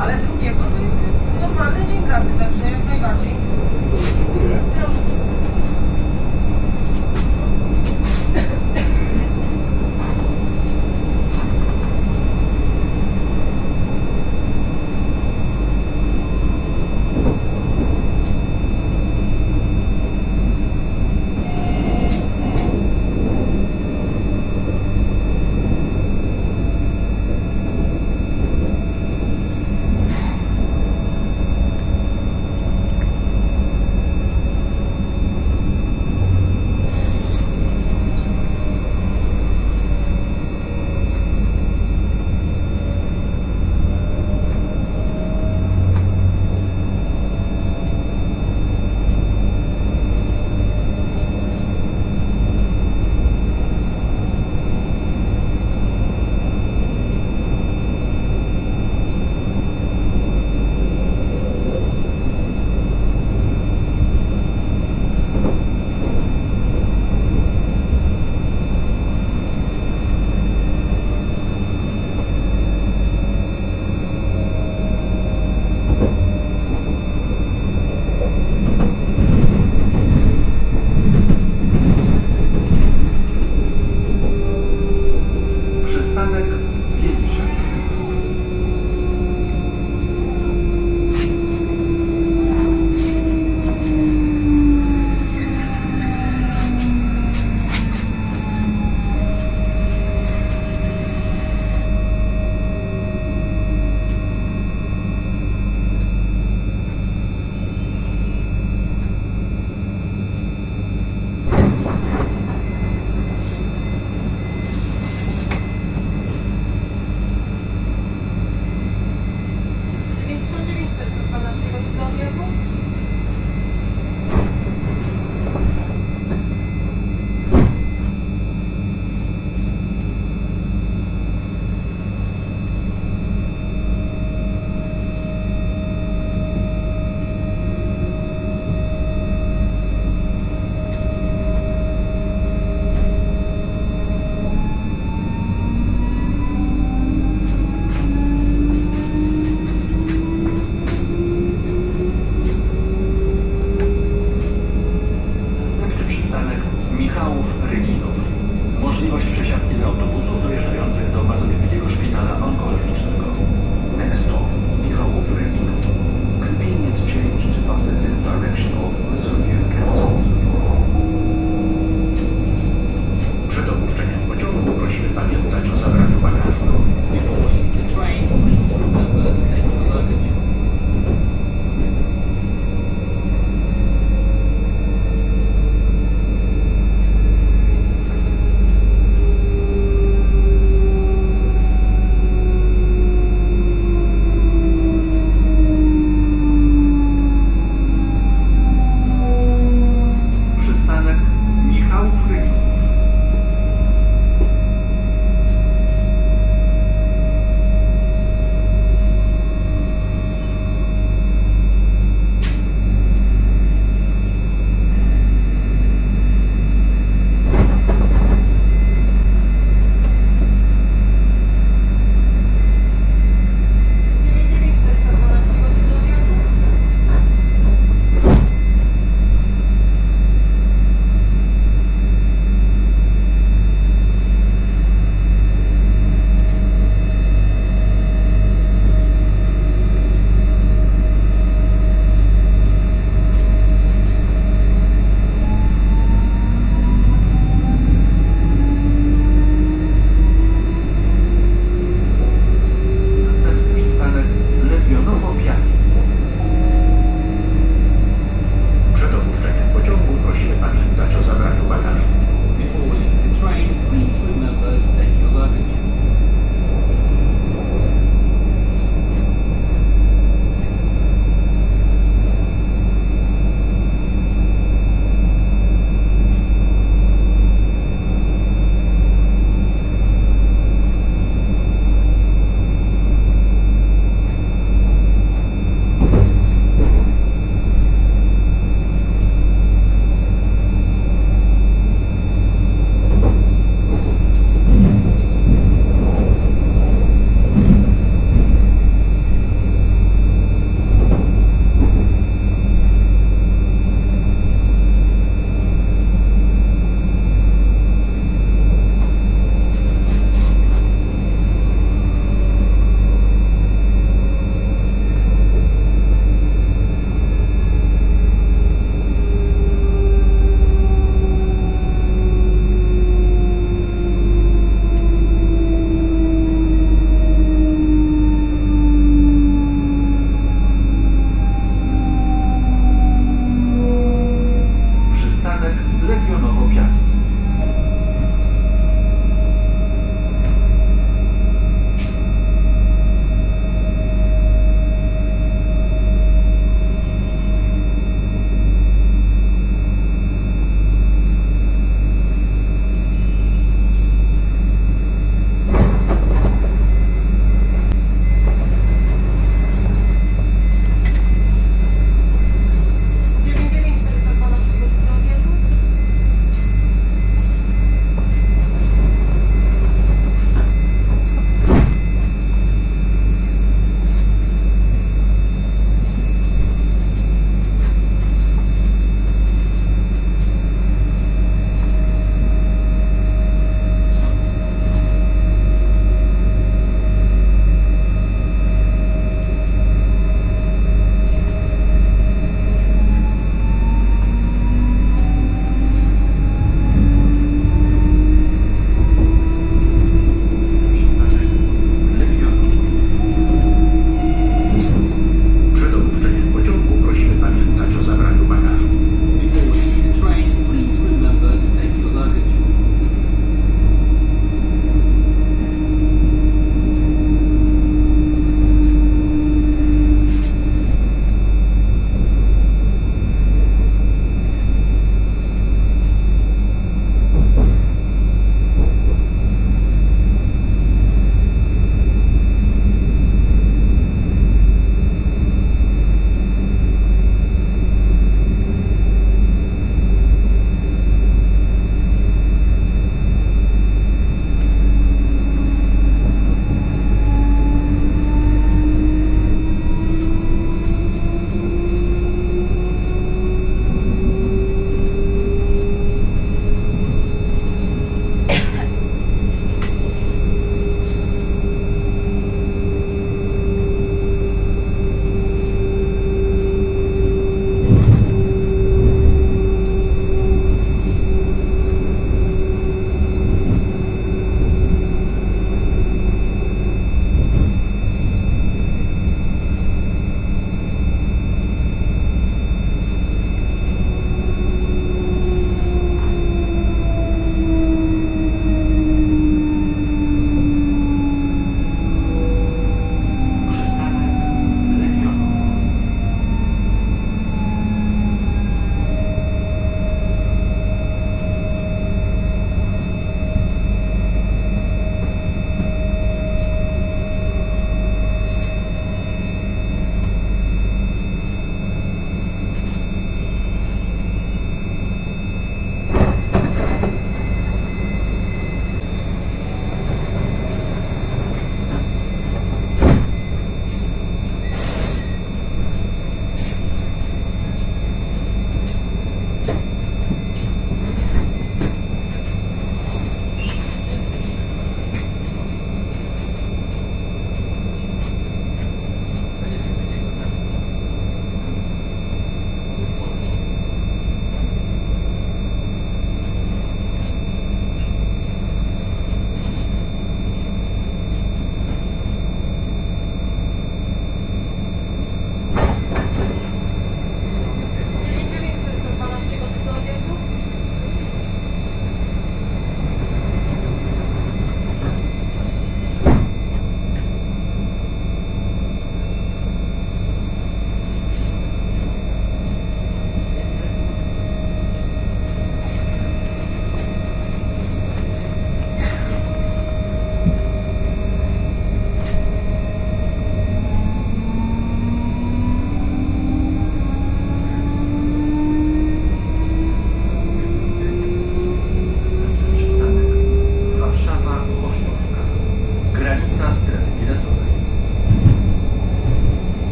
ale drugiego to jest normalny dzień pracy, także jak najbardziej. Proszę.